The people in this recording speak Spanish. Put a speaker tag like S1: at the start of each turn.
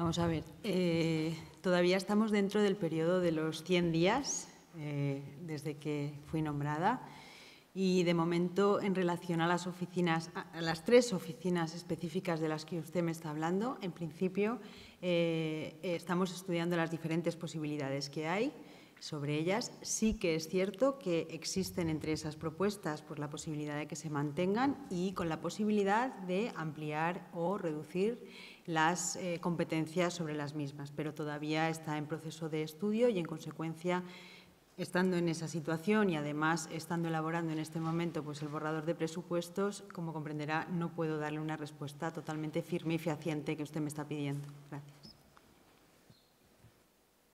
S1: Vamos a ver, eh, todavía estamos dentro del periodo de los 100 días eh, desde que fui nombrada. Y de momento en relación a las oficinas, a las tres oficinas específicas de las que usted me está hablando, en principio eh, estamos estudiando las diferentes posibilidades que hay sobre ellas. Sí que es cierto que existen entre esas propuestas por la posibilidad de que se mantengan y con la posibilidad de ampliar o reducir las eh, competencias sobre las mismas, pero todavía está en proceso de estudio y, en consecuencia, estando en esa situación y, además, estando elaborando en este momento pues, el borrador de presupuestos, como comprenderá, no puedo darle una respuesta totalmente firme y fehaciente que usted me está pidiendo. Gracias.